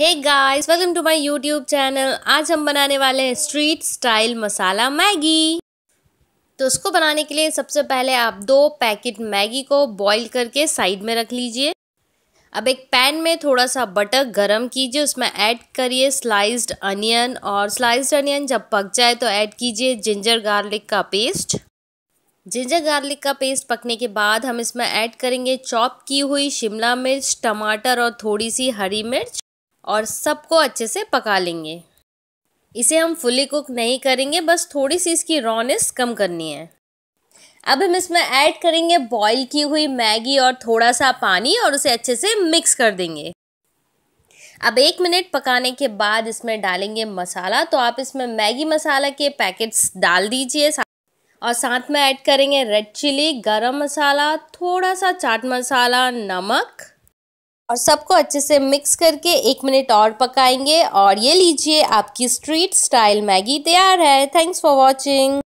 Hey guys welcome to my YouTube channel आज हम बनाने वाले हैं स्ट्रीट स्टाइल मसाला मैगी। तो उसको बनाने के लिए सबसे पहले आप दो पैकेट मैगी को बॉईल करके साइड में रख लीजिए। अब एक पैन में थोड़ा सा बटर गरम कीजिए, उसमें ऐड करिए स्लाइस्ड अनियन और स्लाइस्ड अनियन जब पक जाए तो ऐड कीजिए जिंजर गार्लिक का पेस्ट जिंजर गार्लिक का पेस्ट पकने के बाद हम इसमें ऐड करेंगे चॉप की हुई शिमला मिर्च, टमाटर और थोड़ी सी हरी मिर्च। और सबको अच्छे से पका लेंगे। इसे हम फुली कुक नहीं करेंगे, बस थोड़ी सी इसकी रॉनेस कम करनी है। अब हम इसमें ऐड करेंगे बॉईल की हुई मैगी और थोड़ा सा पानी और उसे अच्छे से मिक्स कर देंगे। अब एक मिनट पकाने के बाद इसमें डालेंगे मसाला तो आप इसमें मैगी मसाला के पैकेट्स डाल दीजिए। और साथ में ऐड करेंगे रेड चिली गरम मसाला थोड़ा सा चाट मसाला नमक। और सबको अच्छे से मिक्स करके एक मिनट और पकाएँगे। और ये लीजिए, आपकी स्ट्रीट स्टाइल मैगी तैयार है। Thanks for watching